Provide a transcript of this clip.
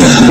Yeah.